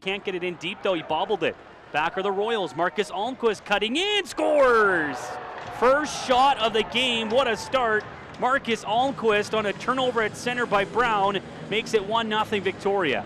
can't get it in deep though. He bobbled it. Back are the Royals. Marcus Almquist cutting in, scores! First shot of the game. What a start. Marcus Almquist on a turnover at center by Brown makes it 1 0 Victoria.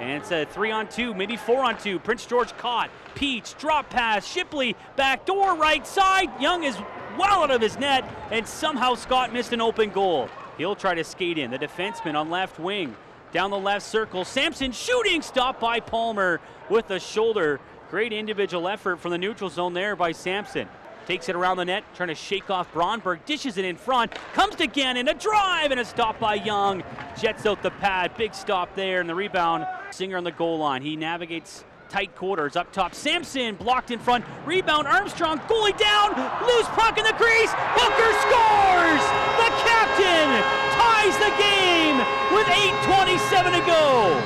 And it's a three on two, maybe four on two. Prince George caught. Peach, drop pass. Shipley, back door, right side. Young is well out of his net, and somehow Scott missed an open goal. He'll try to skate in. The defenseman on left wing. Down the left circle. Samson shooting, stopped by Palmer with the shoulder. Great individual effort from the neutral zone there by Samson. Takes it around the net, trying to shake off Bronberg, dishes it in front, comes to Gannon, a drive and a stop by Young. Jets out the pad, big stop there, and the rebound. Singer on the goal line. He navigates tight quarters up top. Samson blocked in front, rebound Armstrong, goalie down, loose puck in the crease. Hooker scores! The captain ties the game with 8.27 to go.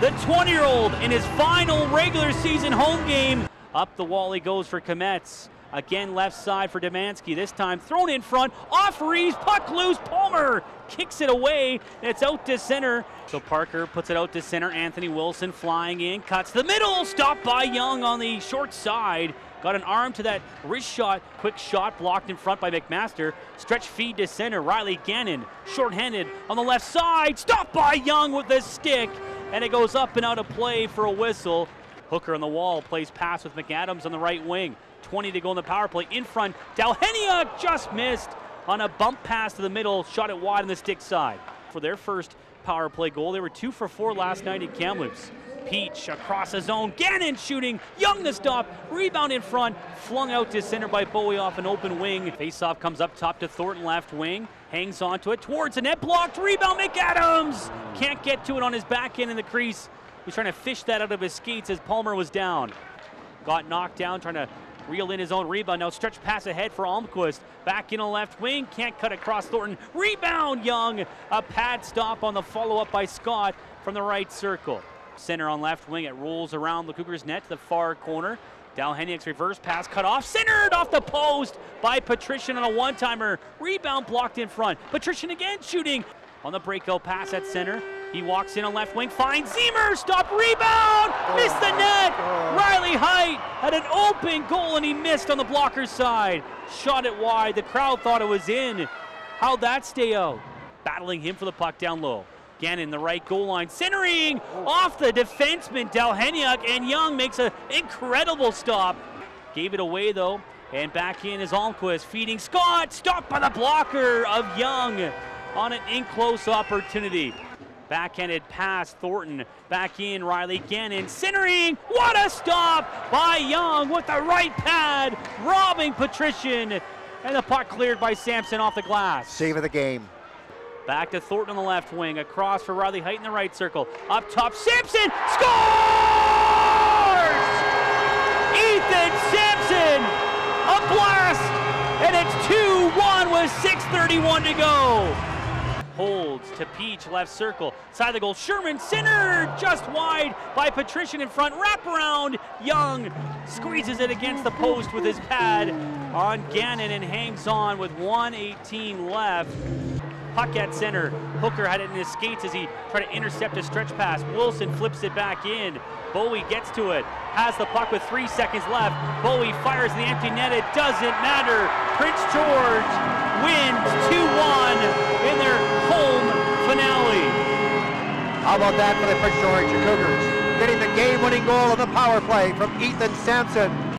The 20 year old in his final regular season home game up the wall he goes for Komets. Again, left side for Demansky. This time thrown in front. Off Reeves. Puck loose. Palmer kicks it away. It's out to center. So Parker puts it out to center. Anthony Wilson flying in. Cuts the middle. Stopped by Young on the short side. Got an arm to that wrist shot. Quick shot blocked in front by McMaster. Stretch feed to center. Riley Gannon shorthanded on the left side. Stopped by Young with the stick. And it goes up and out of play for a whistle. Hooker on the wall plays pass with McAdams on the right wing. 20 to go in the power play. In front, Dalhenia just missed on a bump pass to the middle, shot it wide on the stick side. For their first power play goal, they were two for four last night in Kamloops. Peach across the zone, Gannon shooting, Young the stop, rebound in front, flung out to center by Bowie off an open wing. Faceoff comes up top to Thornton left wing, hangs onto it towards the net, blocked, rebound McAdams! Can't get to it on his back end in the crease. He's trying to fish that out of his skates as Palmer was down. Got knocked down, trying to reel in his own rebound. Now stretch pass ahead for Almquist. Back in the left wing, can't cut across Thornton. Rebound, Young. A pad stop on the follow up by Scott from the right circle. Center on left wing. It rolls around the Cougars' net to the far corner. Dalheniak's reverse pass cut off, centered off the post by Patrician on a one timer. Rebound blocked in front. Patrician again shooting on the breakout pass at center. He walks in on left wing, finds Ziemmer, stop rebound, oh. missed the net. Riley Heidt had an open goal and he missed on the blocker's side. Shot it wide. The crowd thought it was in. How'd that stay out? Battling him for the puck down low. Gannon, in the right goal line, centering oh. off the defenseman Dalheniak, and Young makes an incredible stop. Gave it away though, and back in is Almquist feeding Scott, stopped by the blocker of Young on an in close opportunity. Backhanded pass, Thornton back in, Riley Gannon centering. What a stop by Young with the right pad, robbing Patrician. And the puck cleared by Samson off the glass. Save of the game. Back to Thornton on the left wing, across for Riley Heidt in the right circle. Up top, Samson scores! Ethan Samson, a blast, and it's 2-1 with 6.31 to go holds to Peach, left circle, side of the goal. Sherman center, just wide by Patrician in front. Wrap around, Young squeezes it against the post with his pad on Gannon and hangs on with 118 left. Puck at center. Hooker had it in his skates as he tried to intercept a stretch pass. Wilson flips it back in. Bowie gets to it, has the puck with three seconds left. Bowie fires the empty net. It doesn't matter. Prince George wins 2-1 in their home finale. How about that for the Prince George Cougars? Getting the game-winning goal on the power play from Ethan Samson.